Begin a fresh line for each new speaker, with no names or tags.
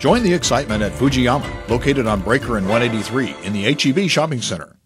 Join the excitement at Fujiyama, located on Breaker and 183 in the HEB Shopping Center.